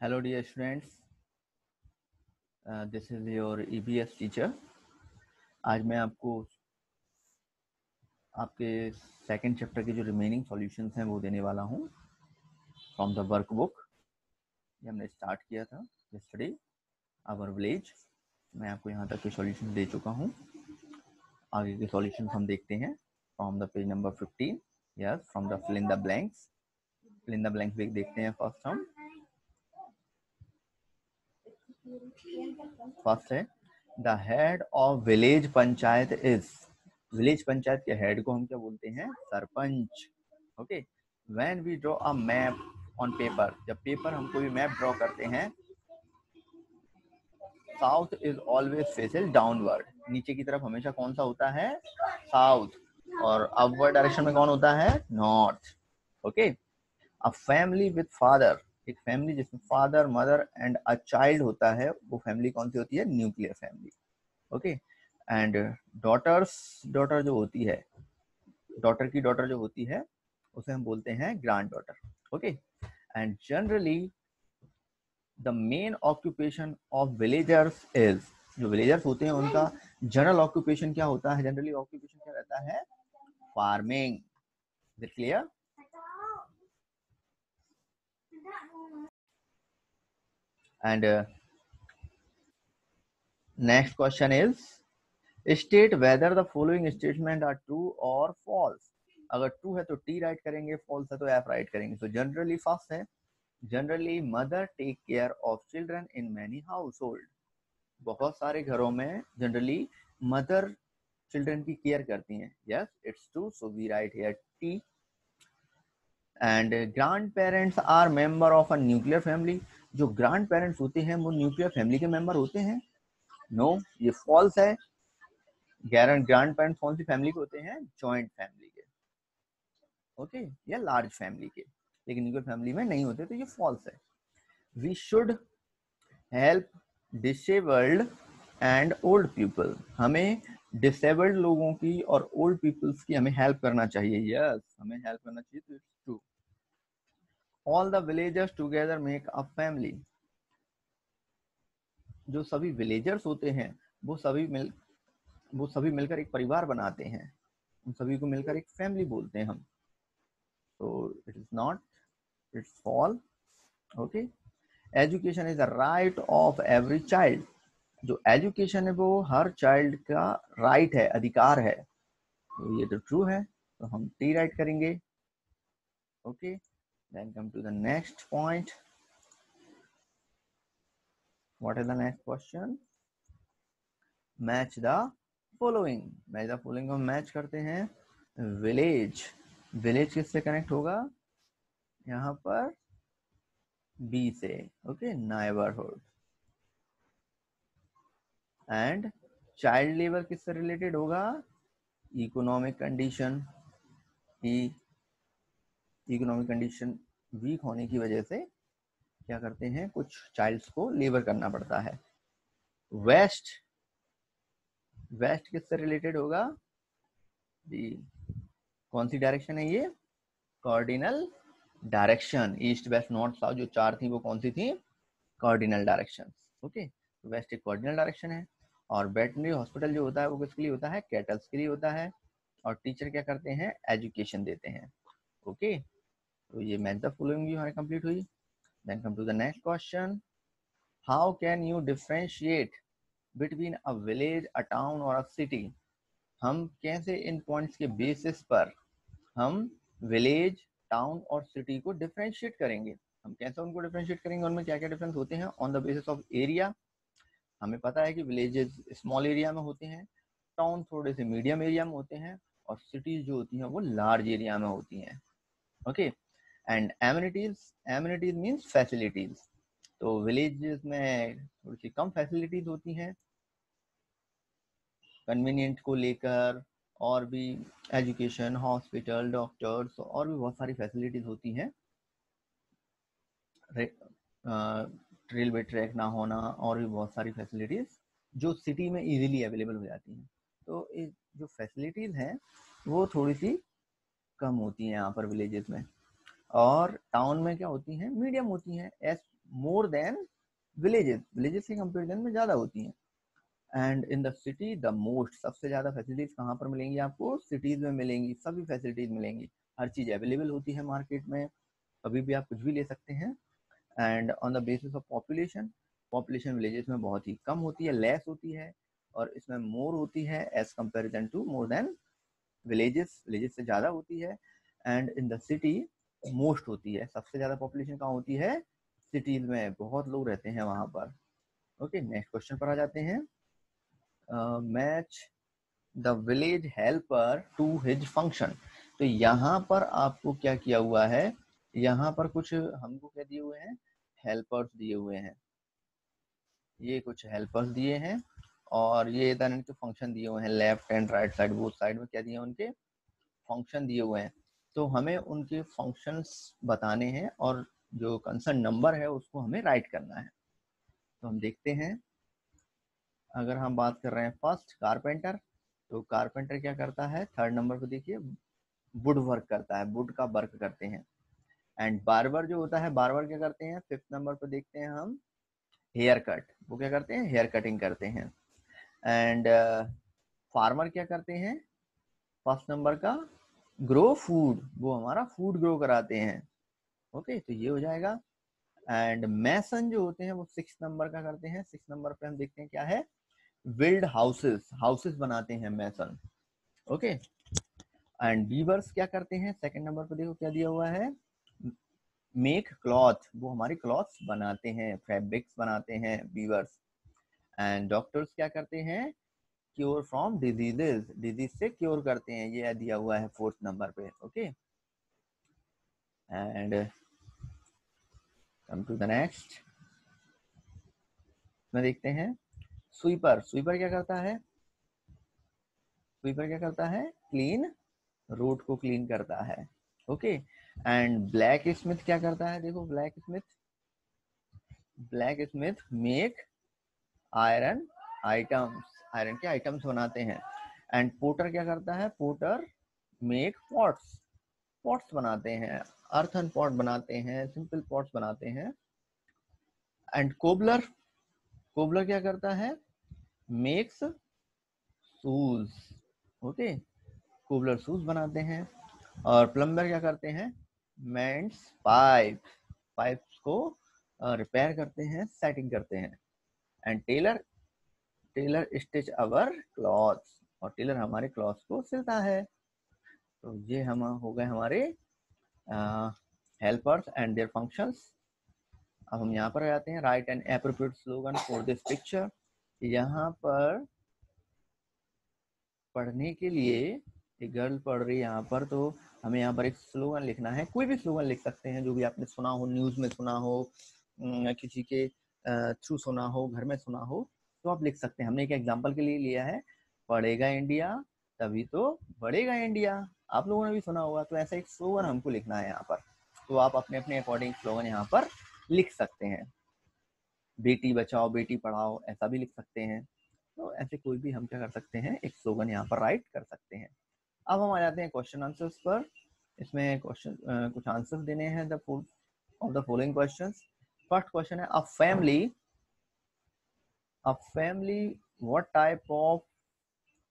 Hello, dear students. Uh, this is your EBS. आज मैं आपको आपके सेकंड चैप्टर के जो रिमेनिंग सॉल्यूशंस हैं वो देने वाला हूँ फ्रॉम द वर्क बुक ये हमने स्टार्ट किया था यस्टरडे आवर विलेज मैं आपको यहाँ तक के सॉल्यूशन दे चुका हूँ। आगे के सॉल्यूशन हम देखते हैं from the page number 15 yes from the fill in the blanks fill blanks देखते हैं फ़र्स्ट हम। फ़र्स्ट है, the head of village panchayat is village panchayat के हेड को हम क्या बोलते हैं? Sarpanch. Okay? When we draw a map on paper जब पेपर हम कोई मैप ड्रॉ करते हैं south is always faces downward नीचे की तरफ़ हमेशा कौन सा होता है? साउथ और अपवर्ड डायरेक्शन में कौन होता है? North okay? A family with father एक फैमिली जिसमें father mother and a child होता है, वो फैमिली कौन सी होती है? Nuclear family okay and daughters daughter जो होती है डॉटर की डॉटर जो होती है, उसे हम बोलते हैं granddaughter okay and generally the main occupation of villagers is जो विलेजर्स होते हैं उनका जनरल ऑक्यूपेशन क्या होता है? जनरली ऑक्यूपेशन क्या रहता है? Farming clear and uh, next question is state whether the following statement are true or false. अगर ट्रू है तो टी राइट करेंगे फॉल्स है तो एफ़ राइट करेंगे। तो जनरली फ़र्स्ट है generally mother take care of children in many household बहुत सारे घरों में जनरली मदर चिल्ड्रन की केयर करती हैं। Yes it's true so we write here T and grandparents are member of a nuclear family जो grandparents होते हैं वो न्यूक्लियर फैमिली के मेंबर होते हैं। नो no, ये फॉल्स है। ग्रैंड ग्रैंड पेरेंट्स कौन सी फैमिली के होते हैं? जॉइंट फैमिली के। Okay okay? या लार्ज फैमिली के। लेकिन न्यूक्लियर फैमिली में नहीं होते तो ये फॉल्स है। We should help disabled and old people हमें डिसेबल्ड लोगों की और ओल्ड पीपल्स की हमें हेल्प करना चाहिए। यस yes, हमें हेल्प करना चाहिए। All the villagers together make a family जो सभी विलेजर्स होते हैं, वो सभी मिल, वो सभी मिलकर एक परिवार बनाते हैं। उन सभी को मिलकर एक फैमिली बोलते हैं हम। तो it is not it's fall okay education is the right of every child जो एजुकेशन है, वो हर चाइल्ड का राइट right है, अधिकार है। तो ये तो ट्रू है तो हम टी राइट करेंगे okay okay? Then come to the next point what is the next question match the following match the following को मैच करते हैं विलेज विलेज किससे कनेक्ट होगा यहाँ पर बी से okay neighbourhood and child labour किससे रिलेटेड होगा economic condition E economic condition weak होने की वजह से क्या करते हैं, कुछ चाइल्ड्स को लेबर करना पड़ता है। वेस्ट वेस्ट किससे रिलेटेड होगा? जी, कौन सी डायरेक्शन है ये? Cardinal direction east west north south जो चार थी वो कौन सी थी? कॉर्डिनल डायरेक्शन ओके वेस्ट एक कार्डिनल डायरेक्शन है और वेटनरी हॉस्पिटल जो होता है वो किसके लिए होता है? कैटल्स के लिए होता है और टीचर क्या करते हैं? एजुकेशन देते हैं ओके okay? तो ये मैच द फॉलोइंग भी हमारी कंप्लीट हुई। Then come to the next question how can you differentiate between a village a town और अ सिटी हम कैसे इन पॉइंट्स के बेसिस पर हम विलेज टाउन और सिटी को डिफ्रेंशिएट करेंगे? हम कैसे उनको डिफ्रेंशिएट करेंगे? उनमें क्या क्या डिफरेंस होते हैं? On the basis of area हमें पता है कि विलेजेस स्मॉल एरिया में होते हैं टाउन थोड़े से मीडियम एरिया में होते हैं, और सिटीज़ जो होती हैं वो लार्ज एरिया में होती हैं। Okay okay? And amenities amenities means facilities तो विलेजेस में थोड़ी सी कम फैसिलिटीज़ होती हैं। कन्वीनियंट को लेकर और भी एजुकेशन हॉस्पिटल डॉक्टर्स और भी बहुत सारी फैसिलिटीज़ होती हैं। रेलवे ट्रैक ना होना और भी बहुत सारी फैसिलिटीज़ जो सिटी में इजीली अवेलेबल हो जाती हैं। तो जो फैसिलिटीज़ हैं, वो थोड़ी सी कम होती हैं यहाँ पर विलेजेस में। और टाउन में क्या होती हैं? मीडियम होती हैं. As more than villages villages के कंपेरिजन में ज़्यादा होती हैं. And in the city the most सबसे ज़्यादा फैसिलिटीज़ कहाँ पर मिलेंगी आपको? सिटीज़ में मिलेंगी. सभी फैसिलिटीज़ मिलेंगी. हर चीज़ अवेलेबल होती है मार्केट में. कभी भी आप कुछ भी ले सकते हैं. And on the basis of population population villages में बहुत ही कम होती है लेस होती है. और इसमें मोर होती है as comparison to more than villages villages से ज़्यादा होती है. And in the city most होती है। सबसे ज़्यादा पॉपुलेशन कहाँ होती है? सिटीज़ में। बहुत लोग रहते हैं वहाँ पर। ओके नेक्स्ट क्वेश्चन पर आ जाते हैं। Match the village helper to his function तो यहाँ पर आपको क्या किया हुआ है? यहाँ पर कुछ हमको क्या दिए हुए हैं? हेल्पर्स दिए हुए हैं। ये कुछ हेल्पर्स दिए हैं और ये इधर इनके फ़ंक्शन दिए हुए हैं। Left and right side both side में क्या दिए उनके? फ़ंक्शन दिए हुए हैं। तो हमें उनके फ़ंक्शंस बताने हैं और जो कंसर्न नंबर है उसको हमें राइट करना है। तो हम देखते हैं। अगर हम बात कर रहे हैं फ़र्स्ट कारपेंटर तो कारपेंटर क्या करता है? थर्ड नंबर पे देखिए वुड वर्क करता है वुड का वर्क करते हैं। एंड बार्बर जो होता है बार्बर क्या करते हैं? फिफ्थ नंबर पर देखते हैं हम। हेयर कट वो क्या करते हैं? हेयर कटिंग करते हैं। एंड फार्मर uh, क्या करते हैं? फ़र्स्ट नंबर का ग्रो फ़ूड वो हमारा फ़ूड ग्रो कराते हैं। ओके तो ये हो जाएगा। एंड मैसन जो होते हैं, वो सिक्स नंबर का करते हैं। सिक्स नंबर पे हम देखते हैं क्या है। बिल्ड हाउसेस हाउसेस बनाते हैं मैसन ओके एंड बीवर्स क्या करते हैं? सेकंड नंबर पे देखो क्या दिया हुआ है। मेक क्लॉथ वो हमारे क्लॉथ्स बनाते हैं फैब्रिक्स बनाते हैं बीवर्स एंड डॉक्टर्स क्या करते हैं? क्योर फ्रॉम डिजीजेस डिज़ीज़ से क्योर करते हैं, ये दिया हुआ है फोर्थ नंबर पे okay and come to the next में देखते हैं। स्वीपर स्वीपर क्या करता है? स्वीपर क्या करता है? क्लीन रोड को क्लीन करता है ओके एंड ब्लैक स्मिथ क्या करता है? देखो blacksmith blacksmith make iron items iron के आइटम्स बनाते हैं। एंड पोटर क्या करता है? पोटर मेक पॉट्स पॉट्स बनाते हैं अर्थन पॉट बनाते हैं सिंपल पॉट्स बनाते हैं। एंड कोबलर कोबलर क्या करता है? Makes shoes okay cobbler shoes बनाते हैं। और प्लम्बर क्या करते हैं? मेंट्स पाइप पाइप्स को रिपेयर करते हैं सेटिंग करते हैं। And tailor tailor stitch our cloth और टेलर हमारे क्लॉथ को सिलता है। तो ये हम हो गए हमारे हेल्पर्स एंड देयर फ़ंक्शंस अब हम यहाँ पर आते हैं write and appropriate slogan for this picture यहाँ पर पढ़ने के लिए एक गर्ल पढ़ रही है यहाँ पर तो हमें यहाँ पर एक स्लोगन लिखना है। कोई भी स्लोगन लिख सकते हैं, जो भी आपने सुना हो न्यूज़ में सुना हो किसी के थ्रू सुना हो, घर में सुना हो। तो आप लिख सकते हैं। हमने एक एग्ज़ाम्पल के लिए लिया है, पढ़ेगा इंडिया तभी तो बढ़ेगा इंडिया आप लोगों ने भी सुना होगा तो ऐसा एक स्लोगन हमको लिखना है यहाँ पर। तो आप अपने अपने अकॉर्डिंग स्लोगन यहाँ पर लिख सकते हैं। बेटी बचाओ, बेटी पढ़ाओ, ऐसा भी लिख सकते हैं। तो ऐसे कोई भी हम क्या कर सकते हैं, एक स्लोगन यहाँ पर राइट कर सकते हैं। अब हम आ जाते हैं क्वेश्चन आंसर्स पर। इसमें क्वेश्चन कुछ आंसर्स देने हैं the of the following questions first question है a family a family what type of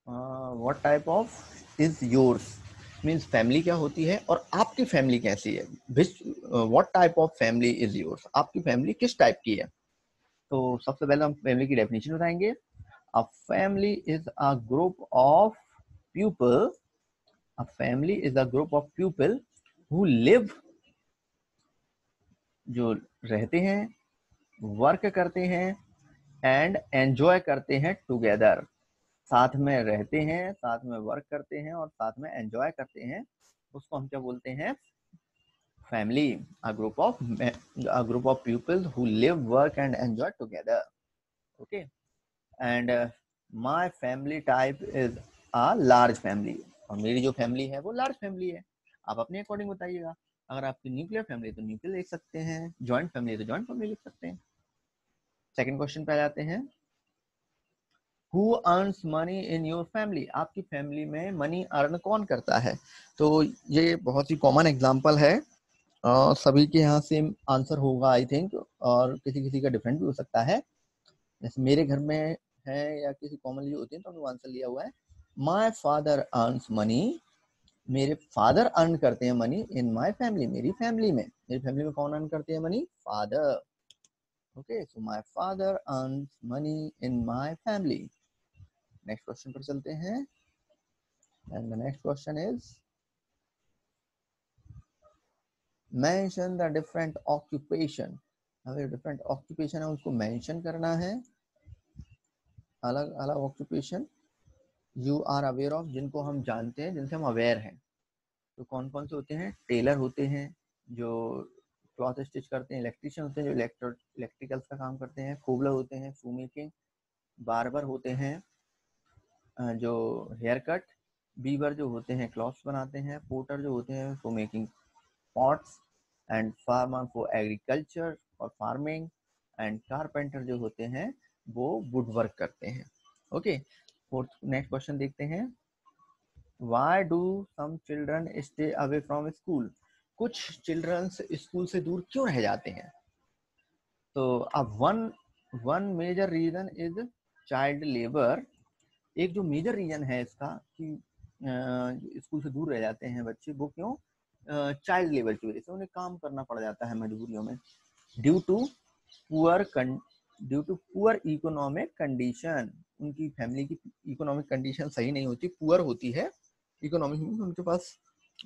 what type of is yours means family क्या होती है और आपकी फैमिली कैसी है? What type of family is yours आपकी फैमिली किस टाइप की है? तो सबसे पहले हम फैमिली की डेफिनेशन बताएँगे। A family is a group of people a family is a group of people who live जो रहते हैं वर्क करते हैं एंड एंजॉय करते हैं टुगेदर साथ में रहते हैं, साथ में वर्क करते हैं और साथ में एंजॉय करते हैं. उसको हम क्या बोलते हैं? Family a group of a group of people who live work and enjoy together okay and my family type is a large family और मेरी जो फैमिली है वो लार्ज फैमिली है. आप अपने अकॉर्डिंग बताइएगा. अगर आपकी न्यूक्लियर फैमिली तो न्यूक्लियर लिख सकते हैं. जॉइंट फैमिली तो जॉइंट फैमिली लिख सकते हैं. सेकंड क्वेश्चन पे जाते हैं। Who earns money in your family आपकी फैमिली में मनी अर्न कौन करता है? तो ये बहुत ही कॉमन एग्ज़ाम्पल है। uh, सभी के यहाँ सेम आंसर होगा आई थिंक और किसी किसी का डिफरेंट भी हो सकता है। जैसे मेरे घर में है या किसी कॉमनली होती है तो हमने आंसर लिया हुआ है। माई फादर अर्नस मनी मेरे फादर अर्न करते हैं मनी इन माई फैमिली मेरी फैमिली में। मेरी फैमिली में कौन अर्न करते हैं money father okay so my father earn money in my family next question पर चलते हैं। And the next question is mention the different occupation. हमें डिफरेंट ऑक्यूपेशन है, उसको मेंशन करना है। अलग अलग occupation you are aware of जिनको हम जानते हैं, जिनसे हम अवेयर हैं। तो कौन कौन से होते हैं? टेलर होते हैं, जो क्लॉथ स्टिच करते हैं, इलेक्ट्रिशियन होते हैं जो इलेक्ट्रो, इलेक्ट्रिकल्स का काम करते हैं कोबलर होते हैं शू मेकिंग बार्बर होते हैं जो हेयर कट बीवर जो होते हैं क्लॉथ्स बनाते हैं पोटर जो होते हैं for making pots and farmer for agriculture और फ़ार्मिंग एंड कारपेंटर जो होते हैं, वो वुड वर्क करते हैं। ओके फोर्थ नेक्स्ट क्वेश्चन देखते हैं। Why do some children stay away from school कुछ चिल्ड्रन स्कूल से दूर क्यों रह जाते हैं? तो अब one one major reason is child labour एक जो मेजर रीजन है इसका कि स्कूल से दूर रह जाते हैं बच्चे, वो क्यों? चाइल्ड लेबर की वजह से उन्हें काम करना पड़ जाता है मजबूरियों में। Due to poor due to poor economic condition उनकी फैमिली की इकोनॉमिक कंडीशन सही नहीं होती पुअर होती है इकोनॉमिक उनके पास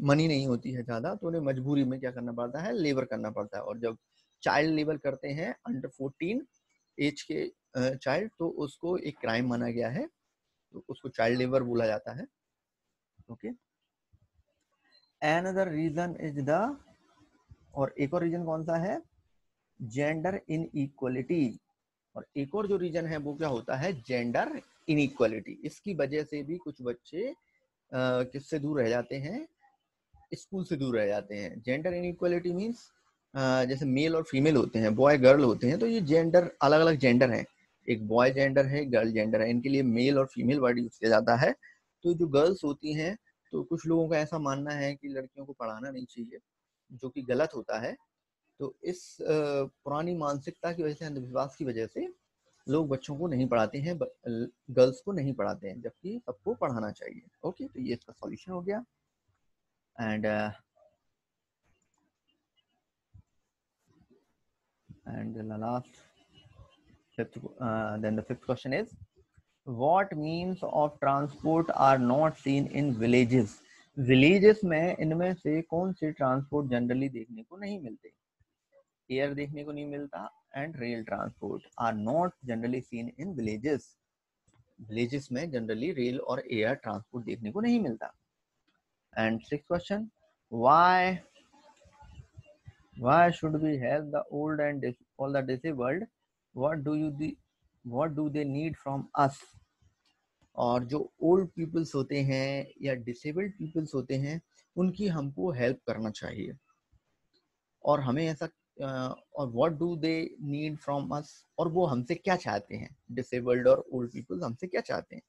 मनी नहीं होती है ज़्यादा तो उन्हें मजबूरी में क्या करना पड़ता है? लेबर करना पड़ता है। और जब चाइल्ड लेबर करते हैं अंडर फोर्टीन एज के चाइल्ड तो उसको एक क्राइम माना गया है। तो उसको चाइल्ड लेबर बोला जाता है। Okay. Another reason is the और एक और रीजन कौन सा है? जेंडर इन इक्वलिटी और एक और जो रीजन है, वो क्या होता है? जेंडर इन इनइक्वालिटी इसकी वजह से भी कुछ बच्चे किससे दूर रह जाते हैं? स्कूल से दूर रह जाते हैं। जेंडर इनइक्वालिटी मीन्स जैसे मेल और फीमेल होते हैं बॉय गर्ल होते हैं तो ये जेंडर अलग अलग जेंडर है। एक बॉय जेंडर है गर्ल जेंडर है, इनके लिए मेल और फीमेल वर्ड यूज़ किया जाता है। तो जो गर्ल्स होती हैं तो कुछ लोगों का ऐसा मानना है कि लड़कियों को पढ़ाना नहीं चाहिए, जो कि गलत होता है। तो इस पुरानी मानसिकता की वजह से, अंधविश्वास की वजह से लोग बच्चों को नहीं पढ़ाते हैं गर्ल्स को नहीं पढ़ाते हैं, जबकि सबको पढ़ाना चाहिए। ओके तो ये इसका सॉल्यूशन हो गया। And and last fifth uh, then the fifth question is what means of transport are not seen in villages? Villages में इनमें से कौन से ट्रांसपोर्ट जनरली देखने को नहीं मिलते? एयर देखने को नहीं मिलता and rail transport are not generally seen in villages villages में जनरली रेल और एयर ट्रांसपोर्ट देखने को नहीं मिलता। And six question why why should we help the old and all the disabled? What do you the, what do they need from us? और जो old peoples होते हैं या डिसेबल्ड पीपल्स होते हैं, उनकी हमको हेल्प करना चाहिए। और हमें ऐसा और what do they need from us और वो हमसे क्या चाहते हैं? डिसेबल्ड और ओल्ड पीपल हमसे क्या चाहते हैं?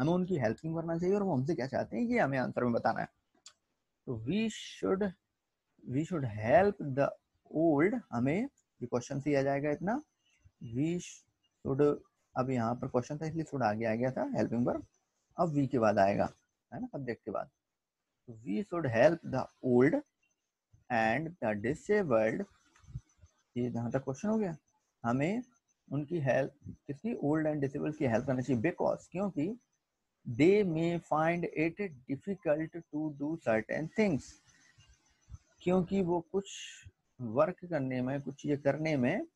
हमें उनकी हेल्पिंग करना चाहिए और वो हमसे क्या चाहते हैं? ये हमें आंसर में बताना है। तो we should we should help the old हमें ये क्वेश्चन से आ जाएगा इतना। वी शुड अब यहाँ पर क्वेश्चन था, इसलिए शुड आगे आ गया था हेल्पिंग वर्ब अब वी के बाद आएगा, है ना सब्जेक्ट के बाद। We should help the old and the disabled ये जहाँ तक क्वेश्चन हो गया, हमें उनकी हेल्प किसकी? ओल्ड एंड डिसेबल की हेल्प करना चाहिए बिकॉज़ क्योंकि they may find it difficult to do certain things क्योंकि वो कुछ वर्क करने में, कुछ ये करने में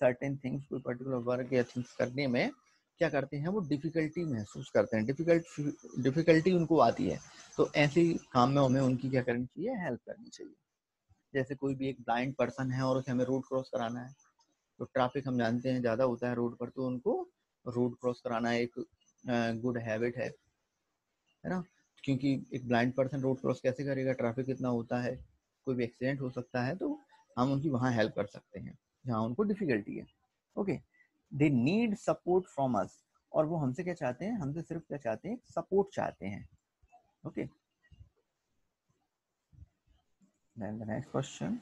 सर्टेन थिंग्स कोई पर्टिकुलर वर्क या थिंग्स करने में, क्या करते हैं, वो डिफिकल्टी महसूस करते हैं। डिफ़िकल्ट डिफिकल्टी उनको आती है। तो ऐसे काम में हमें उनकी क्या करनी चाहिए? हेल्प करनी चाहिए। जैसे कोई भी एक ब्लाइंड पर्सन है और उसे हमें रोड क्रॉस कराना है। तो ट्रैफ़िक हम जानते हैं, ज़्यादा होता है रोड पर तो उनको रोड क्रॉस कराना एक गुड हैबिट है है ना? क्योंकि एक ब्लाइंड पर्सन रोड क्रॉस कैसे करेगा? ट्रैफ़िक कितना होता है, कोई भी एक्सीडेंट हो सकता है तो हम उनकी वहाँ हेल्प कर सकते हैं, जहाँ उनको डिफिकल्टी है okay they need support from us और वो हमसे क्या चाहते हैं? हमसे सिर्फ़ क्या चाहते हैं? सपोर्ट चाहते हैं okay next question next question.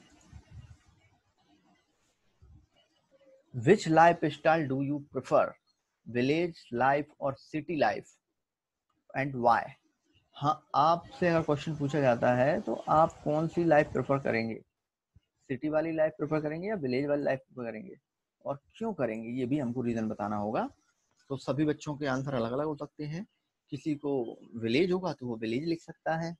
Which lifestyle do you prefer? Village life और सिटी लाइफ एंड वाई हाँ आपसे अगर क्वेश्चन पूछा जाता है तो आप कौन सी लाइफ प्रेफर करेंगे? सिटी वाली लाइफ प्रेफर करेंगे या विलेज वाली लाइफ प्रेफर करेंगे? और क्यों करेंगे? ये भी हमको रीजन बताना होगा। तो सभी बच्चों के आंसर अलग अलग हो सकते हैं। किसी को विलेज होगा तो वो विलेज लिख सकता है।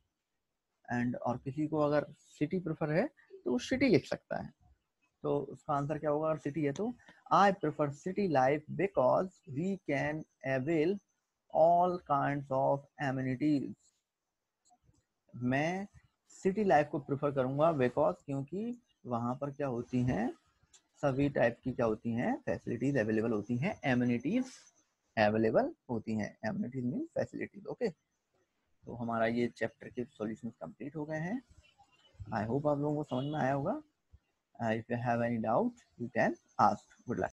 एंड और किसी को अगर सिटी प्रेफर है तो वो सिटी लिख सकता है। तो उसका आंसर क्या होगा? अगर सिटी है तो I prefer city life because we can avail all kind of amenities मैं सिटी लाइफ को प्रेफर करूँगा बिकॉज़ क्योंकि वहाँ पर क्या होती हैं? सभी टाइप की क्या होती हैं? फैसिलिटीज़ अवेलेबल होती हैं एम्यूनिटीज अवेलेबल होती हैं। एम्यूनिटीज मीन फैसिलिटीज़ ओके तो हमारा ये चैप्टर के सॉल्यूशन कंप्लीट हो गए हैं। आई होप आप लोगों को समझ में आया होगा। Uh, if you have any doubt you can ask. Good luck.